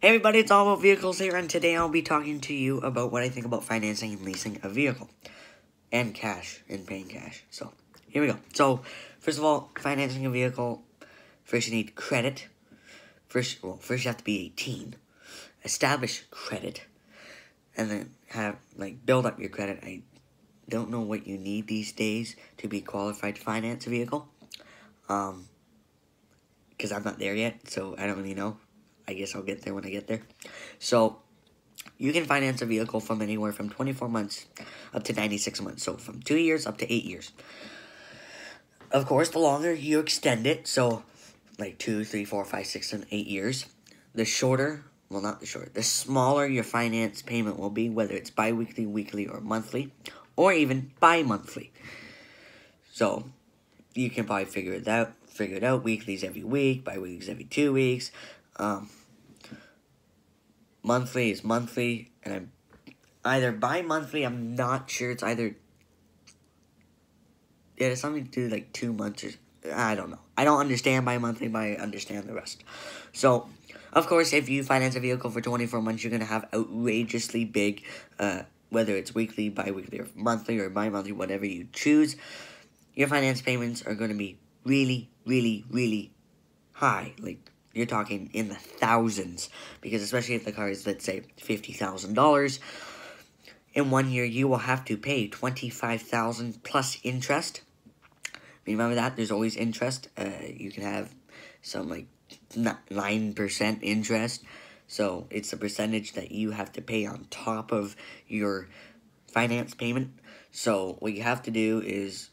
Hey everybody, it's all about vehicles here, and today I'll be talking to you about what I think about financing and leasing a vehicle. And cash, and paying cash. So, here we go. So, first of all, financing a vehicle, first you need credit. First, well, first you have to be 18. Establish credit. And then have, like, build up your credit. I don't know what you need these days to be qualified to finance a vehicle. Um, because I'm not there yet, so I don't really know. I guess I'll get there when I get there. So, you can finance a vehicle from anywhere from 24 months up to 96 months. So, from 2 years up to 8 years. Of course, the longer you extend it, so like 2, 3, 4, 5, 6, and 8 years, the shorter, well, not the shorter, the smaller your finance payment will be, whether it's bi weekly, weekly, or monthly, or even bi monthly. So, you can probably figure it out. Figure it out. Weeklies every week, bi weeks every two weeks. Um, monthly is monthly, and I'm either bi-monthly. I'm not sure. It's either yeah, it's something to do like two months or I don't know. I don't understand bi-monthly, but I understand the rest. So, of course, if you finance a vehicle for 24 months, you're gonna have outrageously big, uh, whether it's weekly, bi-weekly, or monthly, or bi-monthly, whatever you choose. Your finance payments are gonna be really, really, really high. Like you're talking in the thousands because especially if the car is let's say fifty thousand dollars in one year you will have to pay twenty five thousand plus interest. Remember that? There's always interest. Uh, you can have some like nine percent interest. So it's a percentage that you have to pay on top of your finance payment. So what you have to do is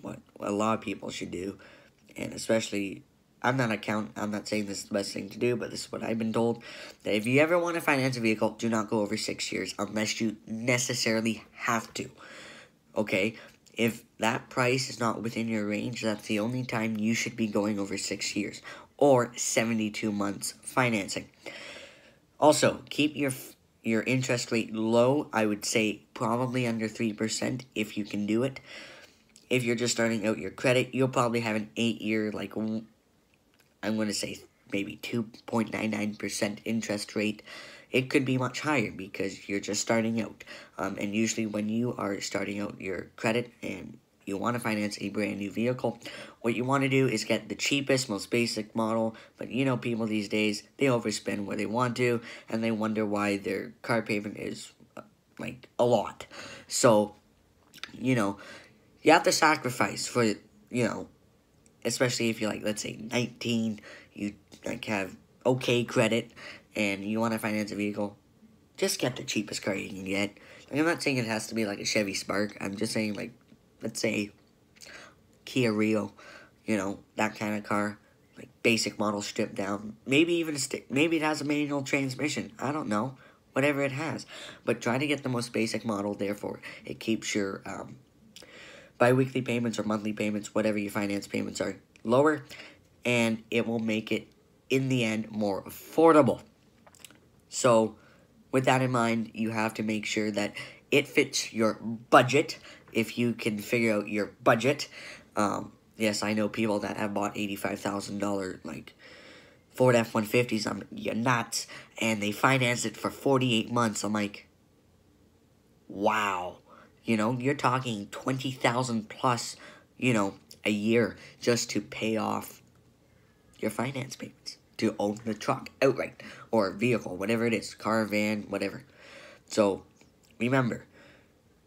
what a lot of people should do and especially I'm not account. I'm not saying this is the best thing to do, but this is what I've been told. That if you ever want to finance a vehicle, do not go over six years unless you necessarily have to. Okay, if that price is not within your range, that's the only time you should be going over six years or 72 months financing. Also, keep your your interest rate low. I would say probably under 3% if you can do it. If you're just starting out your credit, you'll probably have an 8 year like I'm going to say maybe 2.99% interest rate. It could be much higher because you're just starting out. Um, and usually, when you are starting out your credit and you want to finance a brand new vehicle, what you want to do is get the cheapest, most basic model. But you know, people these days, they overspend where they want to, and they wonder why their car payment is uh, like a lot. So, you know, you have to sacrifice for, you know, especially if you're like, let's say 19, you like have okay credit, and you want to finance a vehicle, just get the cheapest car you can get. Like, I'm not saying it has to be like a Chevy Spark. I'm just saying like, let's say Kia Rio, you know, that kind of car. Like basic model stripped down. Maybe even a stick. Maybe it has a manual transmission. I don't know. Whatever it has. But try to get the most basic model. Therefore, it keeps your um, bi-weekly payments or monthly payments, whatever your finance payments are, lower, and it will make it, in the end, more affordable. So, with that in mind, you have to make sure that it fits your budget. If you can figure out your budget, um, yes, I know people that have bought eighty-five thousand dollar like Ford F one fifties. I'm you're nuts, and they financed it for forty-eight months. I'm like, wow. You know, you're talking 20,000 plus, you know, a year just to pay off your finance payments, to own the truck outright, or vehicle, whatever it is, car, van, whatever. So, remember,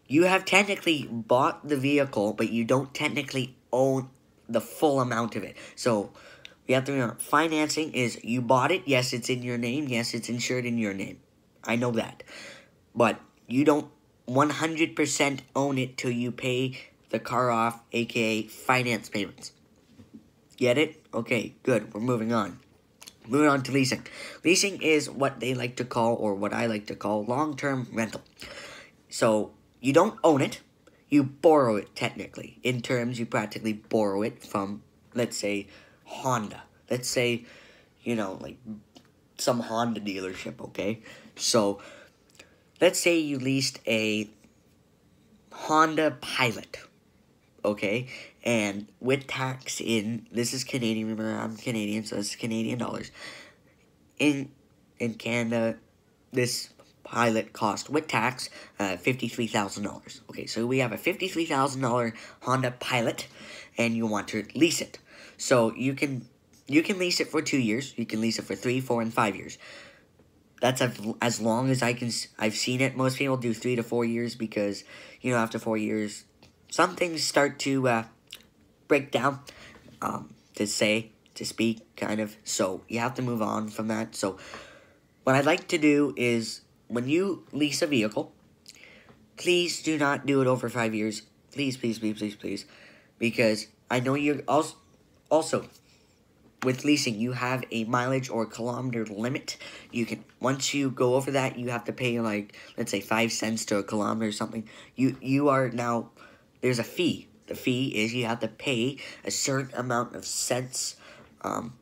you have technically bought the vehicle, but you don't technically own the full amount of it. So, we have to remember, financing is you bought it, yes, it's in your name, yes, it's insured in your name. I know that. But you don't 100% own it till you pay the car off, aka finance payments. Get it? Okay, good. We're moving on. Moving on to leasing. Leasing is what they like to call, or what I like to call, long term rental. So, you don't own it, you borrow it technically. In terms, you practically borrow it from, let's say, Honda. Let's say, you know, like some Honda dealership, okay? So, let's say you leased a Honda Pilot, okay? And with tax in, this is Canadian, remember I'm Canadian, so it's Canadian dollars. In in Canada, this Pilot cost with tax uh, $53,000. Okay, so we have a $53,000 Honda Pilot and you want to lease it. So you can you can lease it for 2 years, you can lease it for 3, 4 and 5 years. That's as, long as I can I've seen it. Most people do 3 to 4 years because you know after 4 years some things start to uh, break down um, to say to speak kind of so you have to move on from that so what I'd like to do is when you lease a vehicle, please do not do it over five years. Please, please, please, please, please. Because I know you're also, also with leasing, you have a mileage or kilometer limit. You can once you go over that, you have to pay like let's say five cents to a kilometer or something. You you are now there's a fee. The fee is you have to pay a certain amount of cents um,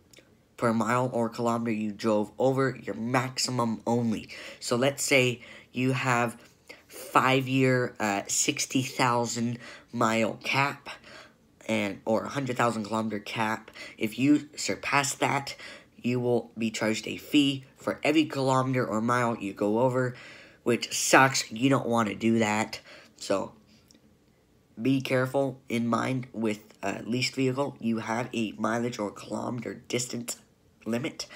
per mile or kilometer you drove over your maximum only. So let's say you have five year uh, 60,000 mile cap and or 100,000 kilometer cap. If you surpass that, you will be charged a fee for every kilometer or mile you go over, which sucks. You don't want to do that. So be careful in mind with a leased vehicle. You have a mileage or kilometer distance limit.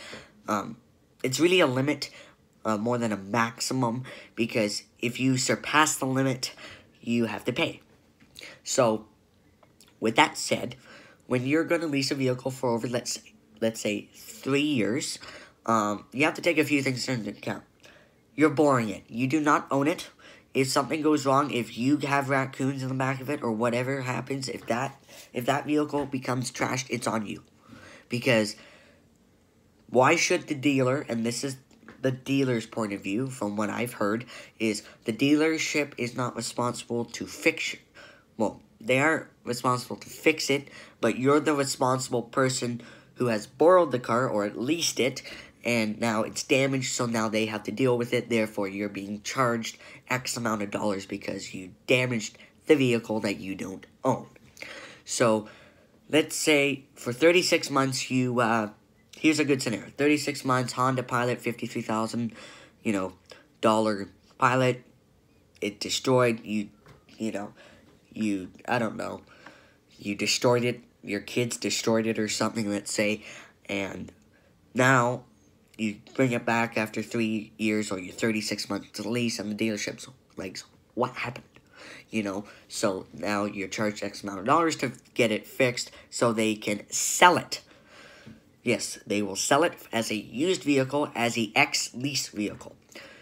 Um, it's really a limit uh, more than a maximum because if you surpass the limit, you have to pay. So, with that said, when you're going to lease a vehicle for over let's let's say three years, um, you have to take a few things into account. You're borrowing it. You do not own it. If something goes wrong, if you have raccoons in the back of it or whatever happens, if that if that vehicle becomes trashed, it's on you, because why should the dealer, and this is the dealer's point of view from what I've heard, is the dealership is not responsible to fix, well, they aren't responsible to fix it, but you're the responsible person who has borrowed the car or at least it, and now it's damaged, so now they have to deal with it. Therefore, you're being charged X amount of dollars because you damaged the vehicle that you don't own. So, let's say for 36 months you uh, here's a good scenario 36 months honda pilot 53000 you know dollar pilot it destroyed you you know you i don't know you destroyed it your kids destroyed it or something let's say and now you bring it back after three years or your 36 months lease and the dealership's like what happened you know so now you're charged x amount of dollars to get it fixed so they can sell it Yes, they will sell it as a used vehicle, as a ex-lease vehicle.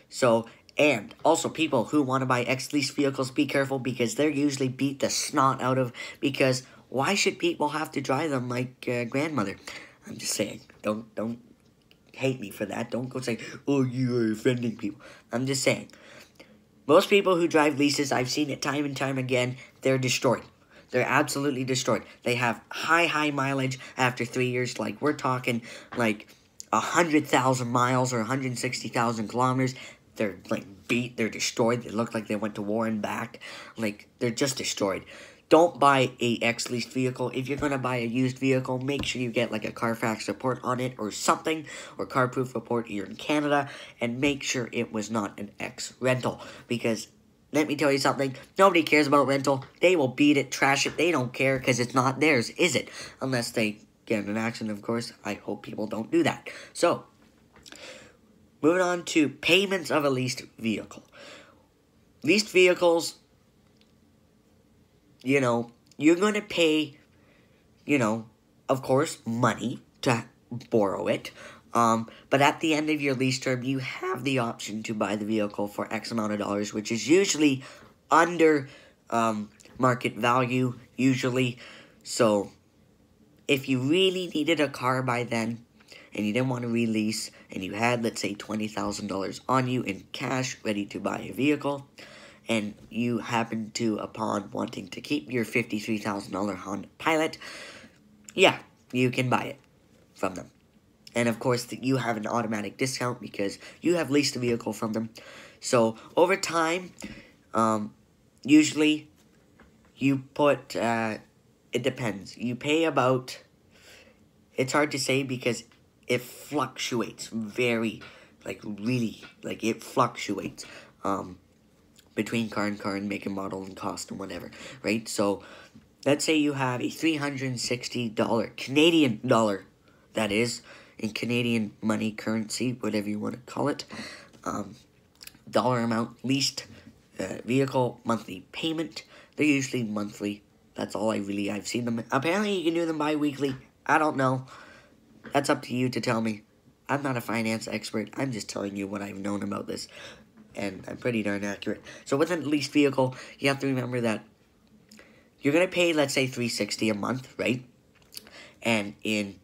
So, and also people who want to buy ex-lease vehicles, be careful because they're usually beat the snot out of, because why should people have to drive them like uh, grandmother? I'm just saying, don't, don't hate me for that. Don't go saying, oh, you are offending people. I'm just saying. Most people who drive leases, I've seen it time and time again, they're destroyed. They're absolutely destroyed. They have high, high mileage after three years. Like, we're talking, like, 100,000 miles or 160,000 kilometers. They're, like, beat. They're destroyed. They look like they went to war and back. Like, they're just destroyed. Don't buy a ex-leased vehicle. If you're to buy a used vehicle, make sure you get, like, a Carfax report on it or something, or CarProof report here in Canada, and make sure it was not an ex-rental. Because let me tell you something. Nobody cares about rental. They will beat it, trash it. They don't care because it's not theirs, is it? Unless they get in an accident, of course. I hope people don't do that. So, moving on to payments of a leased vehicle. Leased vehicles, you know, you're going to pay, you know, of course, money to borrow it. Um, but at the end of your lease term, you have the option to buy the vehicle for X amount of dollars, which is usually under um, market value, usually. So, if you really needed a car by then, and you didn't want to release, and you had, let's say, $20,000 on you in cash ready to buy a vehicle, and you happen to, upon wanting to keep your $53,000 Honda Pilot, yeah, you can buy it from them. And of course, you have an automatic discount because you have leased a vehicle from them. So over time, um, usually you put, uh, it depends. You pay about, it's hard to say because it fluctuates very like really, like it fluctuates um, between car and car and make and model and cost and whatever, right? So let's say you have a $360 Canadian dollar, that is, in Canadian money currency, whatever you want to call it, um, dollar amount leased uh, vehicle monthly payment. They're usually monthly. That's all I really I've seen them. Apparently, you can do them bi-weekly. I don't know. That's up to you to tell me. I'm not a finance expert. I'm just telling you what I've known about this. And I'm pretty darn accurate. So with a leased vehicle, you have to remember that you're going to pay, let's say, 360 a month, right? And in,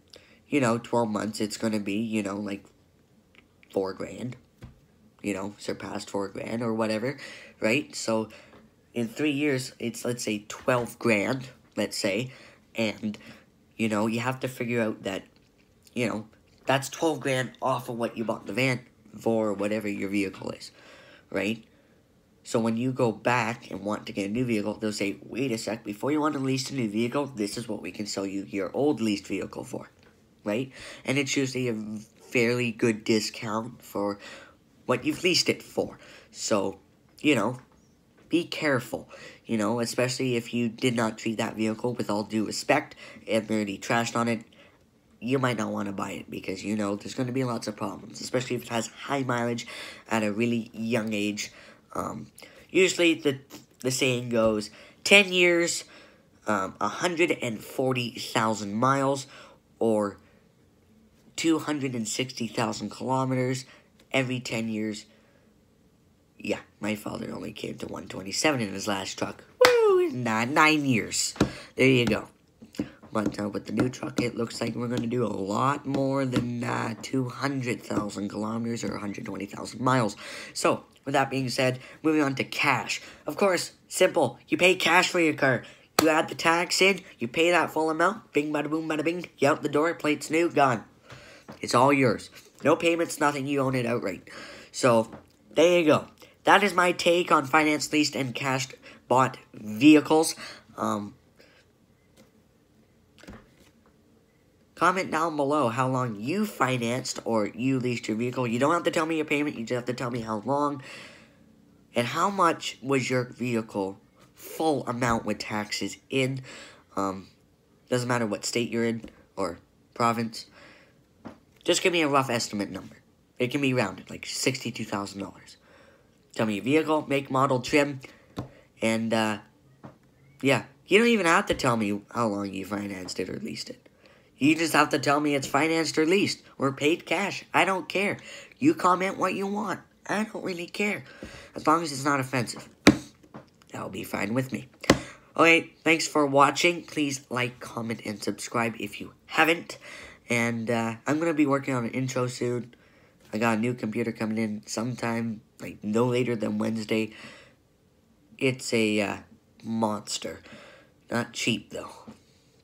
you know, 12 months, it's going to be, you know, like four grand. You know, surpassed four grand or whatever, right? So in three years, it's, let's say, 12 grand, let's say. And, you know, you have to figure out that, you know, that's 12 grand off of what you bought the van for, whatever your vehicle is, right? So when you go back and want to get a new vehicle, they'll say, wait a sec, before you want to lease a new vehicle, this is what we can sell you your old leased vehicle for, right? And it's usually a fairly good discount for what you've leased it for. So, you know, be careful, you know, especially if you did not treat that vehicle with all due respect and already trashed on it you might not want to buy it because you know there's going to be lots of problems, especially if it has high mileage at a really young age. Um, usually, the the saying goes 10 years, um, 140,000 miles, or 260,000 kilometers every 10 years. Yeah, my father only came to 127 in his last truck. Woo! Nine, nine years. There you go. But uh, with the new truck, it looks like we're going to do a lot more than uh, 200,000 kilometers or 120,000 miles. So, with that being said, moving on to cash. Of course, simple. You pay cash for your car. You add the tax in, you pay that full amount, bing, bada boom, bada bing, you out the door, plate's new, gone. It's all yours. No payments, nothing, you own it outright. So, there you go. That is my take on finance leased and cash bought vehicles. Um, Comment down below how long you financed or you leased your vehicle. You don't have to tell me your payment, you just have to tell me how long. And how much was your vehicle full amount with taxes in. Um, doesn't matter what state you're in or province. Just give me a rough estimate number. It can be rounded, like $62,000. Tell me your vehicle, make, model, trim, and, uh, yeah. You don't even have to tell me how long you financed it or leased it. You just have to tell me it's financed or leased or paid cash. I don't care. You comment what you want. I don't really care. As long as it's not offensive. That'll be fine with me. Okay, thanks for watching. Please like, comment, and subscribe if you haven't. And uh, I'm going to be working on an intro soon. I got a new computer coming in sometime, like no later than Wednesday. It's a uh, monster. Not cheap, though.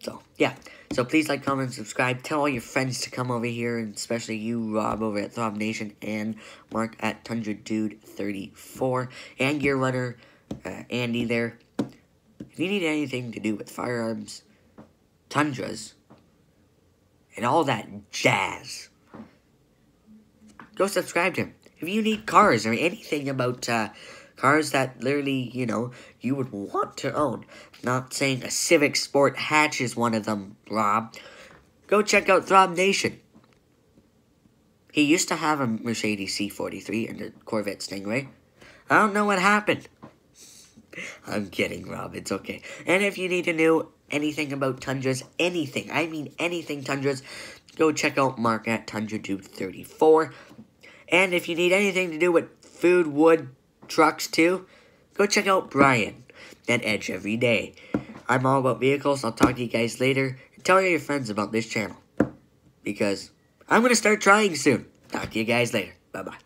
So, yeah. So please like, comment, subscribe. Tell all your friends to come over here, and especially you, Rob, over at Throb Nation, and Mark at Tundra Dude 34 and Gear Runner, uh, Andy there. If you need anything to do with firearms, Tundras, and all that jazz, go subscribe to him. If you need cars or anything about uh, Cars that literally, you know, you would want to own. Not saying a Civic Sport Hatch is one of them, Rob. Go check out Throb Nation. He used to have a Mercedes C43 and a Corvette Stingray. I don't know what happened. I'm kidding, Rob. It's okay. And if you need to know anything about Tundras, anything, I mean anything Tundras, go check out Mark at Tundra 34 And if you need anything to do with food, wood, trucks too, go check out Brian at Edge every day. I'm all about vehicles. I'll talk to you guys later. Tell your friends about this channel. Because I'm going to start trying soon. Talk to you guys later. Bye-bye.